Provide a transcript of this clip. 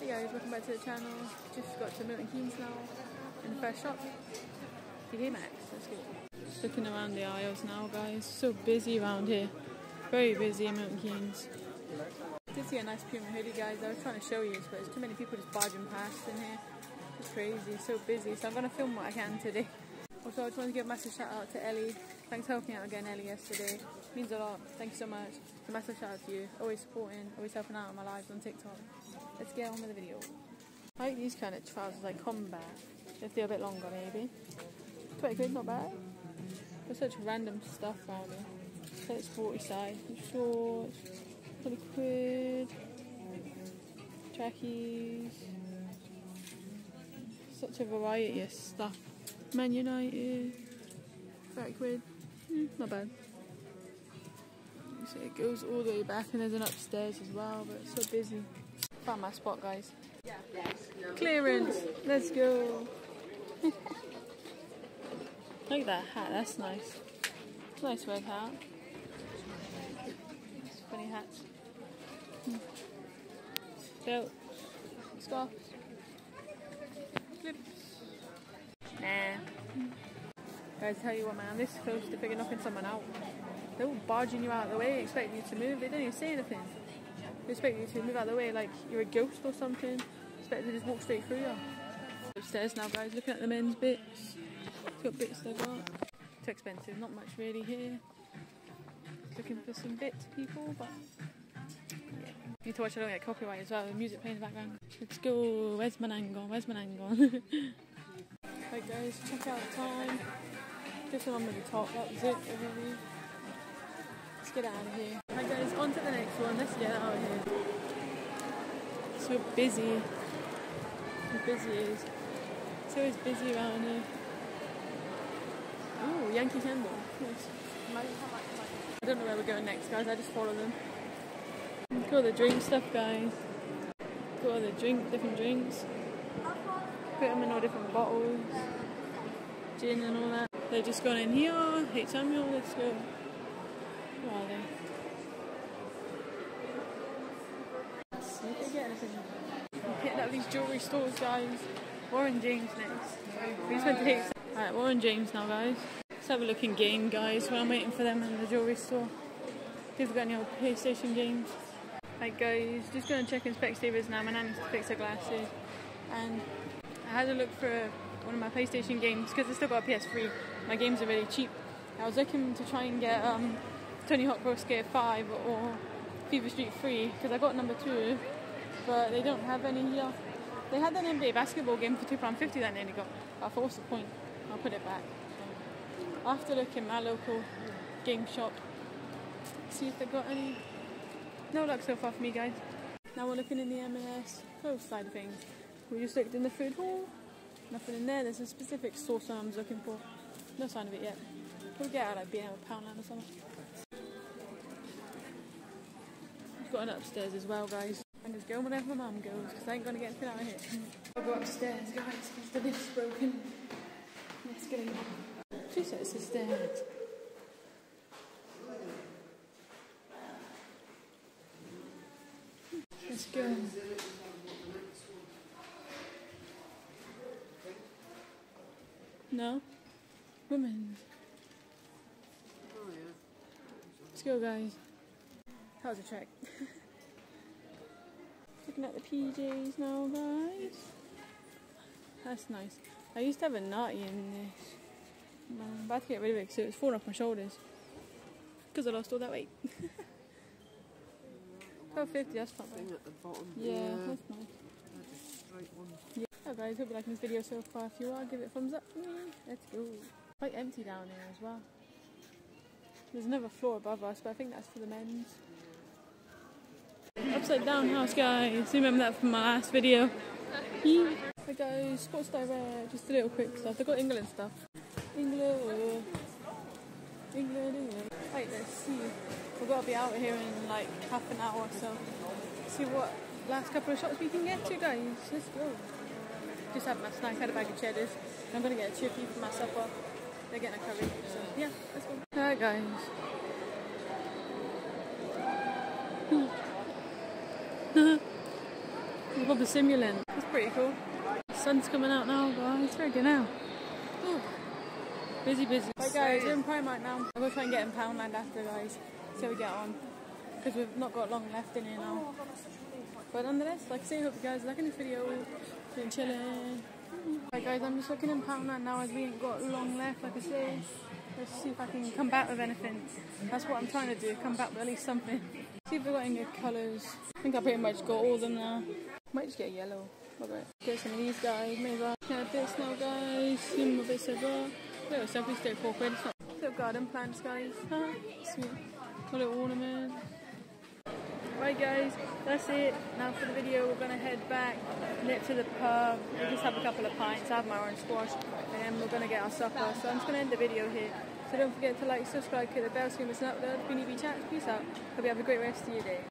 Hey guys, welcome back to the channel. Just got to Milton Keynes now in the first shop. TK Maxx, let's go. Just looking around the aisles now guys. So busy around here. Very busy in Milton Keynes. Did see a nice Puma hoodie guys. I was trying to show you but there's too many people just barging past in here. It's crazy, so busy. So I'm gonna film what I can today. Also, I just want to give a massive shout out to Ellie. Thanks for helping out again, Ellie, yesterday. Means a lot. Thank you so much. A massive shout out to you. Always supporting, always helping out on my lives on TikTok. Let's get on with the video. I like these kind of trousers, like combat. If they're a bit longer, maybe. 20 quid, not bad. There's such random stuff around here. So it's 40 size. Shorts, 20 quid. Trackies. Such a variety of stuff. Man United. 30 quid. Mm, not bad. So it goes all the way back and there's an upstairs as well, but it's so busy. Found my spot, guys. Clearance. Let's go. Look at that hat. That's nice. Nice hat. Funny hats. Hmm. Belt. Scarf. Clips. Nah. Guys, tell you what, man. This is close to figure knocking someone out. They're all barging you out of the way, expecting you to move. They don't even say anything. Expect you to move out of the way like you're a ghost or something. Expect to just walk straight through you. Upstairs now, guys. Looking at the men's bits. It's got bits they got. Too expensive. Not much really here. Looking for some bits, people, but yeah. Need to watch I don't get copyright as well. The music playing in the background. Let's go. Where's my angle? Where's my angle? right, guys. Check out the time. Just one with the top. That was it. Really. Let's get out of here. Right guys, on to the next one. Let's get out of here. So busy. Busy is. It's always busy around here. Oh, Yankee Candle. Nice. I don't know where we're going next, guys. I just follow them. At all the drink stuff, guys. At all the drink, different drinks. Put them in all different bottles. Gin and all that. They're just gone in here. Hey Samuel, let's go. Anything. I'm hitting up these jewellery stores, guys. Warren James next. To Alright, Warren James now, guys. Let's have a look in game, guys, while I'm waiting for them in the jewellery store. See if we've got any old PlayStation games. Right, guys, just going to check in Specsavers now. My nan needs to fix her glasses. And I had a look for one of my PlayStation games because I still got a PS3. My games are really cheap. I was looking to try and get um, Tony Hawk Pro Skater 5 or FIFA Street 3 because I got number 2, but they don't have any here. They had an NBA basketball game for £2.50 that nearly got. I thought, what's the point? I'll put it back. I'll have to look in my local game shop, see if they've got any. No luck so far for me, guys. Now we're looking in the M&S clothes side of things. We just looked in the food hall. Nothing in there. There's a specific sauce I was looking for. No sign of it yet. We'll get out like being a Poundland or something. We've got an upstairs as well, guys. I'm just going whenever my mum goes because I ain't gonna get anything out of here. I'll go upstairs, guys, because the lift's broken. Let's. She says it's the stairs. Let's go. No? Women's. Let's go, guys. That was a trek. Looking at the PJs now, guys. That's nice. I used to have a natty in this. I'm about to get rid of it because it was falling off my shoulders. Because I lost all that weight. 1250, that's not bad. at the bottom. Yeah, that's nice. straight one. Yeah. So guys, hope you're liking this video so far. If you are, give it a thumbs up for me. Let's go. Quite empty down here as well. There's another floor above us, but I think that's for the men's. Upside down house, guys. Remember that from my last video. Yeah. Hey guys, Sports Direct. Just a little quick stuff. They've got England stuff. England. Oh, England, England. Right, let's see. We've got to be out here in like half an hour or so. See what last couple of shops we can get to, guys. Let's go. Just had my snack, had a bag of cheddars. I'm gonna get a chippy for my supper. They're getting a curry, so yeah, let's go. Alright, guys. It's called the Simulant. It's pretty cool. The sun's coming out now, guys. It's very good now. Ooh. Busy, busy. Right, guys, we're in Primark now. I'm going to try and get in Poundland after, guys. See how we get on. Because we've not got long left in here now. But nonetheless, like I say, hope you guys are liking this video. Been chilling. Right, guys, I'm just looking in Poundland now as we ain't got long left, like I say. Let's see if I can come back with anything. That's what I'm trying to do, come back with at least something. See if we've got any good colours. I think I pretty much got all of them now. Might just get yellow. Okay. Get some of these guys, maybe. Yeah, this now, guys. Bits of uh, little selfie stick for quid. It's little garden plants, guys. Haha, Sweet. Little ornament. Right, guys, that's it. Now for the video, we're gonna head back, nip to the pub. We just have a couple of pints. I have my orange squash, and we're gonna get our supper. So I'm just gonna end the video here. So don't forget to like, subscribe, click the bell so you miss an upload. Beanie Bee Chats, peace out. Hope you have a great rest of your day.